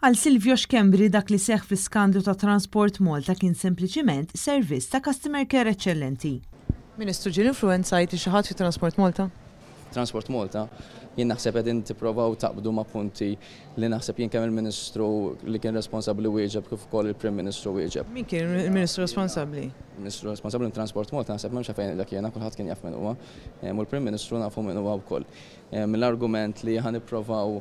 Għal Silvio Schembri dak li seħħ fl-iskandlu ta' Transport Malta kien sempliċiment servizz ta' customer care eċċellenti. Ministru ġieli influwenzajt lil xi ħadd fi Transport Malta? Transport Malta, jien naħseb qegħdin tipprovaw taqbdu ma' punti li naħseb jien kemm il-Ministru li kien responsabbli wieġeb kif ukoll il-Prim Ministru wieġeb. Min kien il-Ministru responsabbli? Il-Ministru responsabbli mit-Transport Malta naħseb m'hemmx għalfejn ngħidlek jiena, kulħadd kien jaf min huwa. U l-Prim Ministru nafu min huwa wkoll. L-argument li ħa nipprovaw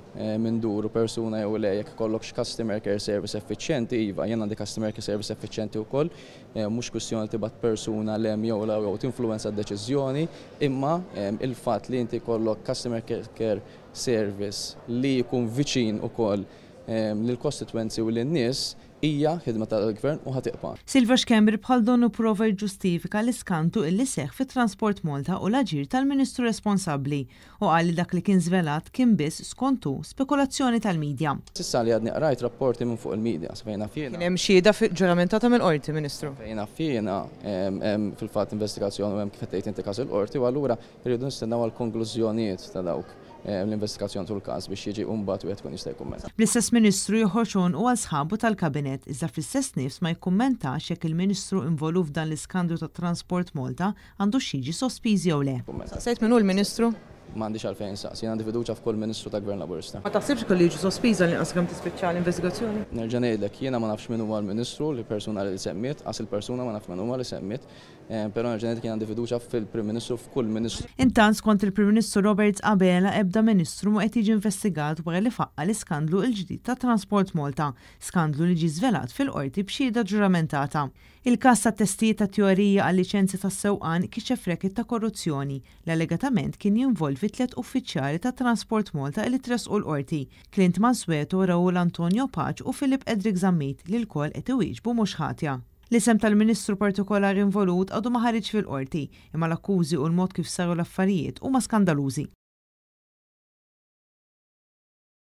minn duru persuna jew le jekk ikollokx customer care service effiċjenti, iva, jien għandi customer care service effiċjenti wkoll, mhux kwistjoni li tibgħat persuna 'l hemm jew 'l hawn jew tinfluwenza d-deċiżjoni, imma il-fatt li inti jkollok customer care service li jkun viċin ukoll lill-kostitwenzi u lin-nies, Hija ħidma tal-Gvern u ħa tibqa'. Silva Schembri bħal donnu pprova jiġġustifika l-iskantu illi seħħ fi Transport Malta u l-aġir tal-Ministru responsabbli u qal li dak li kien żvelat kien biss, skont hu, spekulazzjoni tal-media. S'issa li għadni qrajt rapporti minn fuq il-media, sa fejn naf jiena. Kien hemm xhieda ġuramentata mill-Qorti, Ministru? Sa fejn naf jiena hemm fil-fatt investigazzjoni u hemm kif qed tgħid inti każ il-Qorti u allura Irridu nistennew għall-konklużjonijiet ta' dawk l-investigazzjoni tul każ biex jiġi u mbagħad wieħed ikun jista' jikkummenta. Bl-istess Ministru joħroġ għonqu għal sħabu tal-Kabinett iżda fl-istess nifs ma jikkummentax jekk il-Ministru involuv f'dan l-iskandlu ta' Transport Malta għandux jiġi sospiż jew le. Staqsejt min hu l-Ministru? Ma għandix għalfejn insaqsi. Jien għandi fiduċja f'kull Ministru ta' Gvern Laburista. Ma taħsibx li kellu jiġi sospiż għall-inqas sakemm tispiċċa l-investigazzjoni? Nerġa' ngħidlek, jiena ma nafx min huwa l-Ministru, li persuna li semmiet, qas il-persuna ma naf min huma li semmiet. Però nerġa' ngħid li kien għandi fiduċja fil-Prim Ministru f'kull Ministru. Intant skont il-Prim Ministru Roberts Abela ebda Ministru mhu qed jiġi investigat wara li faqqa' l-iskandlu l-ġdid ta' Transport Malta, skandlu li ġie żvelat fil-Qorti b'xhieda ġuramentata. Il-każ tat-testijiet ta' teorija għal liċenzja tas-sewqan kixef racket ta' korruzzjoni li allegatament kien jinvolvi tliet uffiċjali ta' Transport Malta li tressqu l-Qorti, Clint Mansueto, Raul Antonio Paċ u Philip Edrick Zammit li lkoll qed iwieġbu mhux ħatja. L-isem tal-Ministru partikolari involut għadu ma ħariġx fil-Qorti, imma l-akkużi u l-mod kif saru l-affarijiet huma skandalużi.